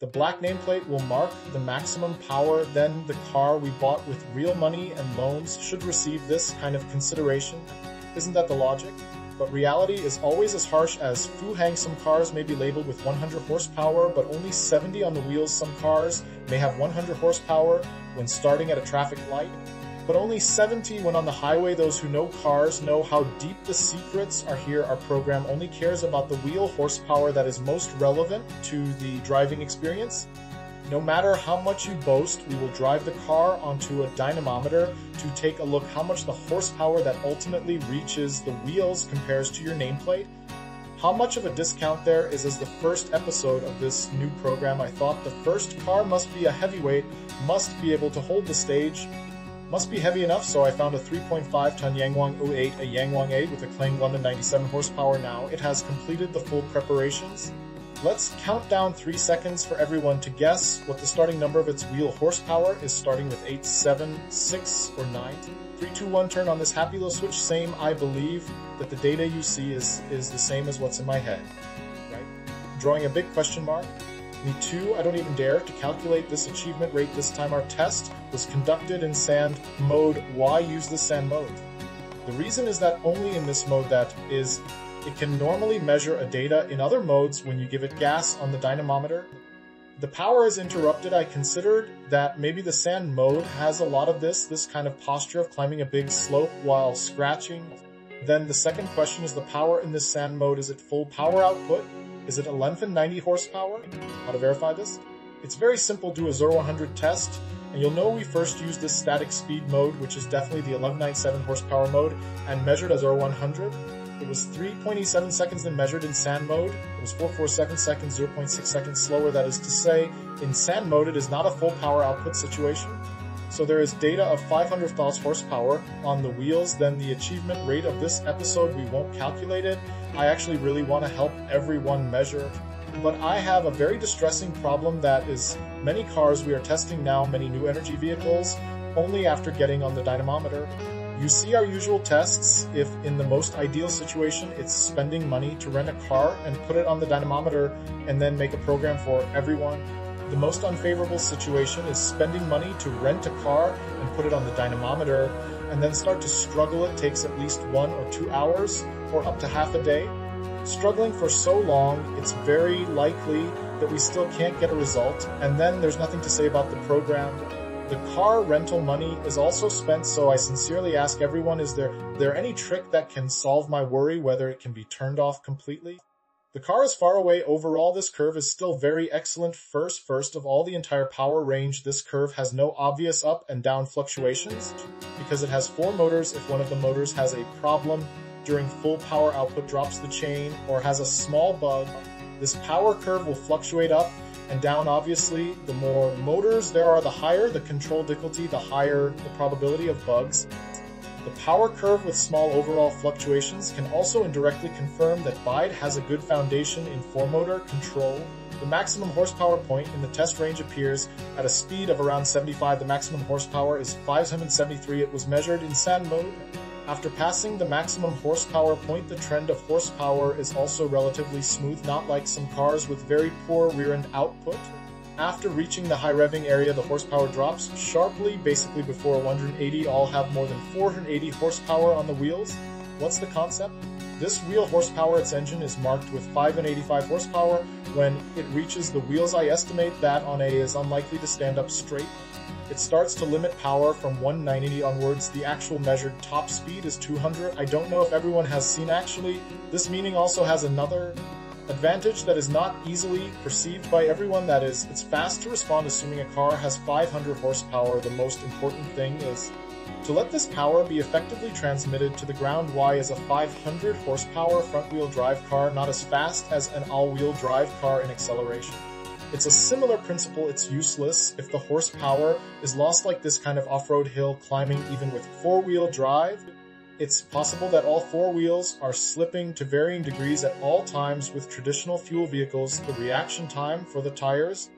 The black nameplate will mark the maximum power, then the car we bought with real money and loans should receive this kind of consideration. Isn't that the logic? But reality is always as harsh as Fu Hang some cars may be labeled with 100 horsepower, but only 70 on the wheels some cars may have 100 horsepower when starting at a traffic light but only 70 when on the highway. Those who know cars know how deep the secrets are here. Our program only cares about the wheel horsepower that is most relevant to the driving experience. No matter how much you boast, we will drive the car onto a dynamometer to take a look how much the horsepower that ultimately reaches the wheels compares to your nameplate. How much of a discount there is as the first episode of this new program. I thought the first car must be a heavyweight, must be able to hold the stage, must be heavy enough, so I found a 3.5 ton Yangwang U8, a Yangwang 8 with a claimed London 97 horsepower now. It has completed the full preparations. Let's count down 3 seconds for everyone to guess what the starting number of its wheel horsepower is starting with 8, 7, 6, or 9. 3, 2, 1, turn on this happy little switch. Same, I believe that the data you see is, is the same as what's in my head. Right? Drawing a big question mark. Me too, I don't even dare to calculate this achievement rate this time. Our test was conducted in sand mode. Why use the sand mode? The reason is that only in this mode that is, it can normally measure a data in other modes when you give it gas on the dynamometer. The power is interrupted. I considered that maybe the sand mode has a lot of this, this kind of posture of climbing a big slope while scratching. Then the second question is the power in this sand mode, is it full power output? Is it 1190 horsepower? How to verify this? It's very simple, do a 0 100 test, and you'll know we first used this static speed mode, which is definitely the 1197 horsepower mode, and measured as 0 100. It was 3.87 seconds then measured in sand mode. It was 447 seconds, 0.6 seconds slower. That is to say, in sand mode, it is not a full power output situation. So there is data of 500,000 horsepower on the wheels, then the achievement rate of this episode, we won't calculate it. I actually really want to help everyone measure. But I have a very distressing problem that is many cars we are testing now, many new energy vehicles, only after getting on the dynamometer. You see our usual tests if in the most ideal situation it's spending money to rent a car and put it on the dynamometer and then make a program for everyone the most unfavorable situation is spending money to rent a car and put it on the dynamometer and then start to struggle. It takes at least one or two hours or up to half a day. Struggling for so long, it's very likely that we still can't get a result. And then there's nothing to say about the program. The car rental money is also spent, so I sincerely ask everyone, is there, there any trick that can solve my worry whether it can be turned off completely? The car is far away. Overall, this curve is still very excellent. First, first of all, the entire power range, this curve has no obvious up and down fluctuations because it has four motors. If one of the motors has a problem during full power output, drops the chain, or has a small bug, this power curve will fluctuate up and down. Obviously, the more motors there are, the higher the control difficulty, the higher the probability of bugs. The power curve with small overall fluctuations can also indirectly confirm that BYD has a good foundation in four-motor control. The maximum horsepower point in the test range appears at a speed of around 75. The maximum horsepower is 573. It was measured in sand mode. After passing the maximum horsepower point, the trend of horsepower is also relatively smooth, not like some cars with very poor rear-end output. After reaching the high revving area, the horsepower drops sharply, basically before 180 all have more than 480 horsepower on the wheels. What's the concept? This wheel horsepower, its engine is marked with 585 horsepower. When it reaches the wheels, I estimate that on A is unlikely to stand up straight. It starts to limit power from 190 onwards. The actual measured top speed is 200. I don't know if everyone has seen actually. This meaning also has another advantage that is not easily perceived by everyone that is it's fast to respond assuming a car has 500 horsepower. The most important thing is to let this power be effectively transmitted to the ground. Y is a 500 horsepower front wheel drive car not as fast as an all wheel drive car in acceleration. It's a similar principle. It's useless. If the horsepower is lost like this kind of off-road hill climbing even with four-wheel drive it's possible that all four wheels are slipping to varying degrees at all times with traditional fuel vehicles. The reaction time for the tires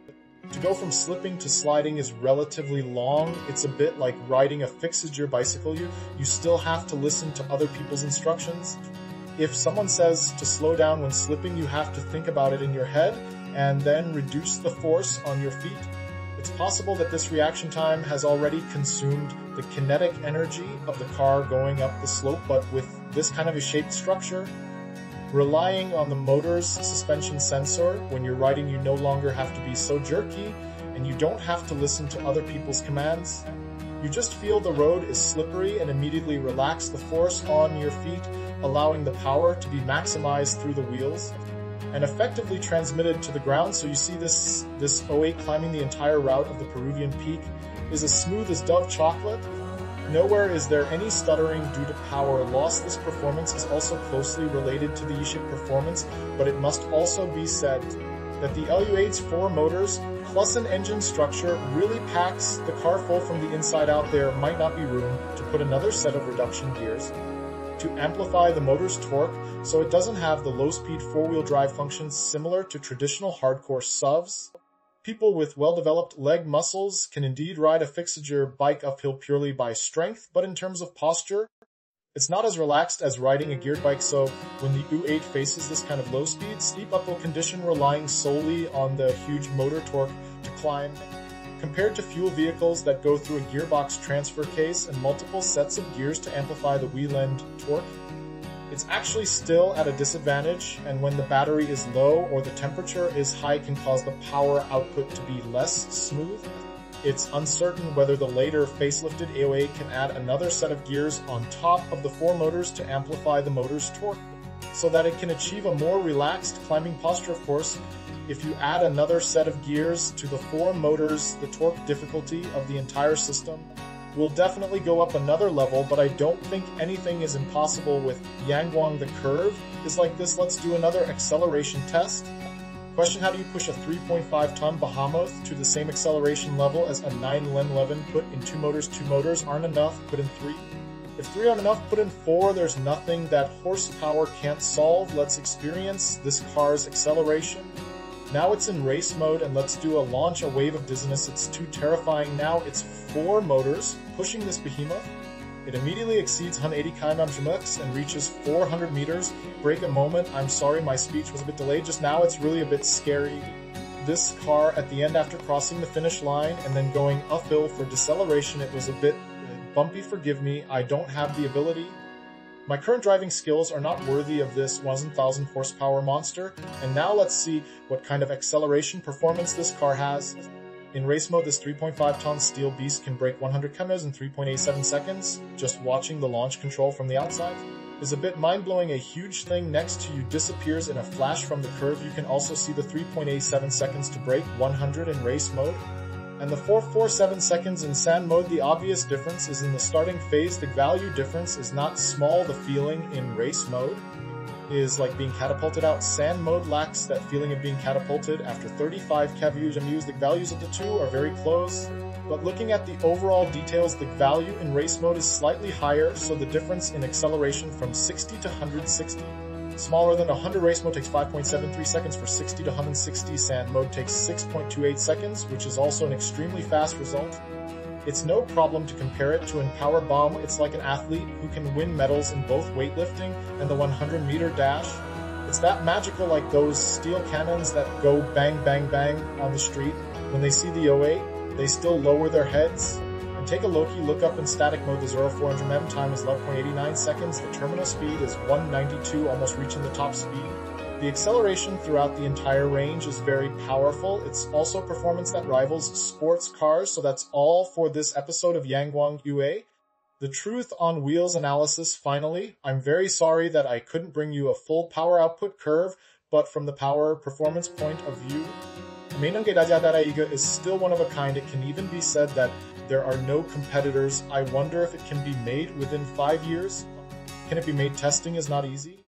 to go from slipping to sliding is relatively long. It's a bit like riding a fixed gear bicycle. You, you still have to listen to other people's instructions. If someone says to slow down when slipping, you have to think about it in your head. and then reduce the force on your feet. It's possible that this reaction time has already consumed the kinetic energy of the car going up the slope, but with this kind of a shaped structure, relying on the motor's suspension sensor, when you're riding you no longer have to be so jerky, and you don't have to listen to other people's commands. You just feel the road is slippery and immediately relax the force on your feet, allowing the power to be maximized through the wheels and effectively transmitted to the ground. So you see this, this U8 climbing the entire route of the Peruvian peak is as smooth as Dove chocolate. Nowhere is there any stuttering due to power loss. This performance is also closely related to the Yishik performance, but it must also be said that the LU8's four motors plus an engine structure really packs the car full from the inside out. There might not be room to put another set of reduction gears to amplify the motor's torque so it doesn't have the low-speed four-wheel drive functions similar to traditional hardcore SUVs. People with well-developed leg muscles can indeed ride a fixature bike uphill purely by strength, but in terms of posture, it's not as relaxed as riding a geared bike, so when the U8 faces this kind of low speed, steep uphill condition relying solely on the huge motor torque to climb, compared to fuel vehicles that go through a gearbox transfer case and multiple sets of gears to amplify the wheel end torque, it's actually still at a disadvantage, and when the battery is low or the temperature is high can cause the power output to be less smooth. It's uncertain whether the later facelifted AOA can add another set of gears on top of the four motors to amplify the motor's torque, so that it can achieve a more relaxed climbing posture of course. If you add another set of gears to the four motors, the torque difficulty of the entire system will definitely go up another level, but I don't think anything is impossible with Yangwang the curve is like this. Let's do another acceleration test. Question, how do you push a 3.5 ton Behemoth to the same acceleration level as a 9 Len 11 put in two motors, two motors aren't enough, put in three? If three aren't enough, put in four. There's nothing that horsepower can't solve. Let's experience this car's acceleration. Now it's in race mode and let's do a launch a wave of dizziness. It's too terrifying. Now it's four motors pushing this behemoth. It immediately exceeds 180 km and reaches 400 meters. Break a moment. I'm sorry my speech was a bit delayed just now. It's really a bit scary. This car at the end after crossing the finish line and then going uphill for deceleration, it was a bit bumpy, forgive me. I don't have the ability my current driving skills are not worthy of this 1000 horsepower monster, and now let's see what kind of acceleration performance this car has. In race mode, this 3.5 ton steel beast can break 100 kms in 3.87 seconds. Just watching the launch control from the outside is a bit mind-blowing. A huge thing next to you disappears in a flash from the curve. You can also see the 3.87 seconds to break 100 in race mode and the 447 seconds in sand mode, the obvious difference is in the starting phase, the value difference is not small, the feeling in race mode is like being catapulted out. Sand mode lacks that feeling of being catapulted. After 35 KVUs, the values of the two are very close. But looking at the overall details, the value in race mode is slightly higher, so the difference in acceleration from 60 to 160 Smaller than 100 race mode takes 5.73 seconds for 60 to 160. Sand mode takes 6.28 seconds, which is also an extremely fast result. It's no problem to compare it to in Power Bomb. It's like an athlete who can win medals in both weightlifting and the 100 meter dash. It's that magical like those steel cannons that go bang bang bang on the street. When they see the U8, they still lower their heads and take a Loki look up in static mode, the 0400 M time is 11.89 seconds, the terminal speed is 192, almost reaching the top speed. The acceleration throughout the entire range is very powerful. It's also performance that rivals sports cars, so that's all for this episode of Yangwang U8. The truth on wheels analysis finally. I'm very sorry that I couldn't bring you a full power output curve, but from the power performance point of view, Meinungge Dajadara is still one of a kind. It can even be said that there are no competitors. I wonder if it can be made within five years. Can it be made? Testing is not easy.